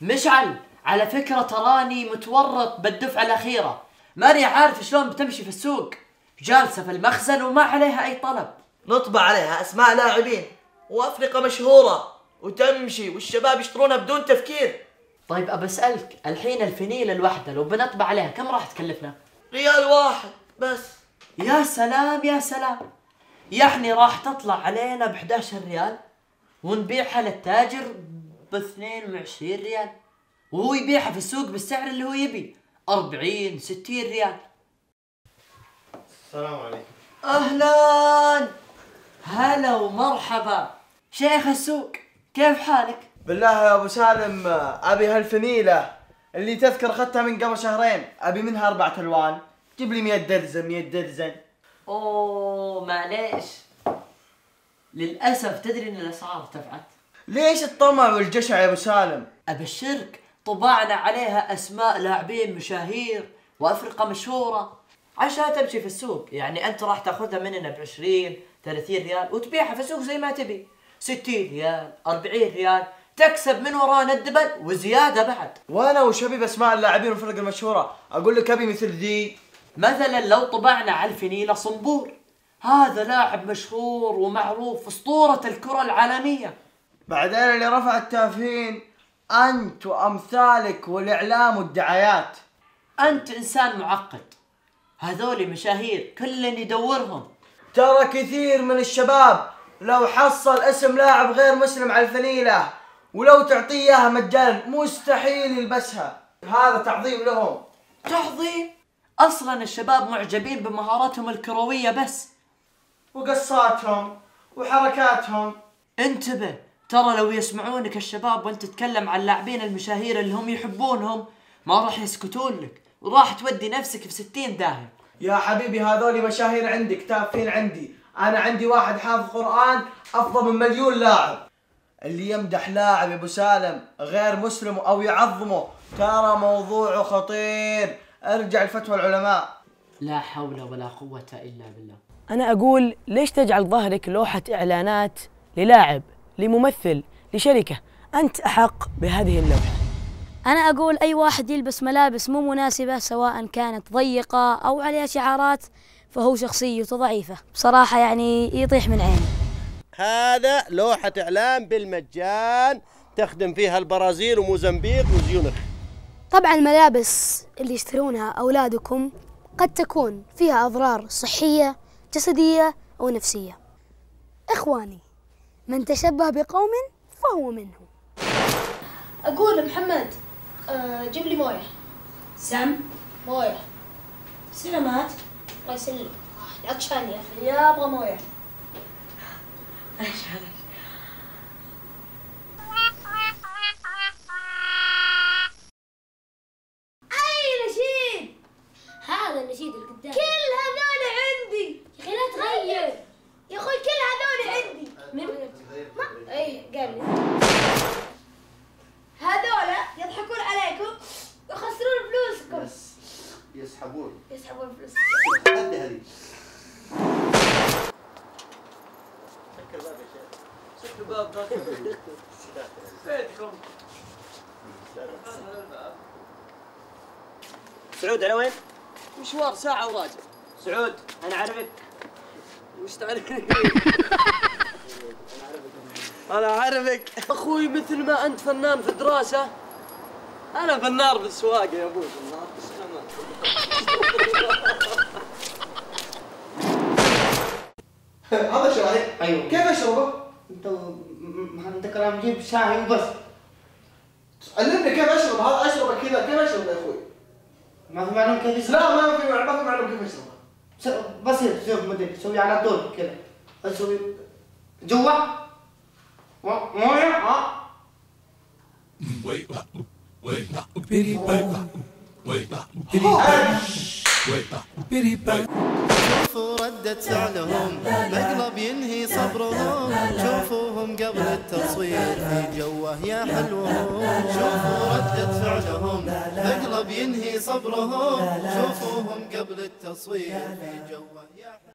مشعل على فكرة تراني متورط بالدفعة الأخيرة. ماني عارف شلون بتمشي في السوق. جالسة في المخزن وما عليها أي طلب. نطبع عليها أسماء لاعبين وأفرقة مشهورة. وتمشي والشباب يشترونها بدون تفكير. طيب أبى أسألك الحين الفنيل الواحدة لو بنطبع عليها كم راح تكلفنا؟ ريال واحد بس. يا سلام يا سلام. يعني راح تطلع علينا ب 11 ريال ونبيعها للتاجر ب 22 ريال. وهو يبيعها في السوق بالسعر اللي هو يبي. 40 60 ريال. السلام عليكم. أهلا. هلا ومرحبا. شيخ السوق كيف حالك؟ بالله يا أبو سالم أبي هالفنيلة اللي تذكر أخذتها من قبل شهرين. أبي منها أربعة ألوان. جيب لي 100 درزن 100 درزن أوه معليش. للأسف تدري إن الأسعار ارتفعت ليش الطمع والجشع يا أبو سالم؟ ابشرك طبعنا عليها أسماء لاعبين مشاهير وأفرقة مشهورة. عشان تمشي في السوق يعني أنت راح تأخذها مننا ب 20 30 ريال وتبيعها في السوق زي ما تبي. 60 ريال 40 ريال تكسب من ورانا الدبل وزيادة بعد. وأنا وش ابي باسماء اللاعبين والفرق المشهورة أقول لك أبي مثل ذي. مثلا لو طبعنا على الفنيلة صنبور. هذا لاعب مشهور ومعروف أسطورة الكرة العالمية. بعدين اللي رفع التافهين أنت وأمثالك والإعلام والدعايات. أنت إنسان معقد. هذول مشاهير كل يدورهم. ترى كثير من الشباب لو حصل اسم لاعب غير مسلم على الفنيله ولو تعطيه إياها مجانا مستحيل يلبسها. هذا تعظيم لهم. تعظيم؟ أصلا الشباب معجبين بمهاراتهم الكروية بس. وقصاتهم وحركاتهم. انتبه ترى لو يسمعونك الشباب وانت تتكلم عن اللاعبين المشاهير اللي هم يحبونهم ما راح يسكتون لك وراح تودي نفسك في ستين داهية. يا حبيبي هذول مشاهير عندك تافهين عندي. أنا عندي واحد حافظ قرآن أفضل من مليون لاعب. اللي يمدح لاعب يا أبو سالم غير مسلم أو يعظمه ترى موضوعه خطير. ارجع لفتوى العلماء. لا حول ولا قوة إلا بالله. أنا أقول ليش تجعل ظهرك لوحة إعلانات للاعب؟ لممثل لشركة. أنت أحق بهذه اللوحة. أنا أقول أي واحد يلبس ملابس مو مناسبة سواء كانت ضيقة أو عليها شعارات فهو شخصيته ضعيفة. بصراحة يعني يطيح من عيني. هذا لوحة إعلان بالمجان تخدم فيها البرازيل وموزمبيق وزيونخ. طبعا الملابس اللي يشترونها أولادكم قد تكون فيها أضرار صحية جسدية أو نفسية. إخواني من تشبه بقوم فهو منهم. أقول محمد آه جيب لي موية. سم؟ موية. سلامات؟ الله يسلمك. عطشان يا أخي يا أبغى موية. أي يسحبون يسحبون فلوسكم قد هذه سعود على وين؟ مشوار ساعة وراجع. سعود أنا أعرفك. وش تعرفني أنا أعرفك. أخوي مثل ما أنت فنان في الدراسة أنا فنان في السواقة يا أبوي. فنان هذا شاي أيوه. كيف اشربه؟ أنت م- انت كلام جيب شاي وبس. علمني كيف أشرب. هذا اشربه كذا. كيف اشربه يا أخوي؟ ما في معلوم كيف يصير لا ما في ما في معلومة كيف اشربه س- بسيط شوف مدري سوي على طول كذا. أسوي جوا مو- مويه ها شوفوا ردة فعلهم. مقلب ينهي صبرهم شوفوهم قبل التصوير. في جوه يا حلوهم. شوفوا ردة فعلهم. مقلب ينهي صبرهم شوفوهم قبل التصوير. في جوه يا حلوهم.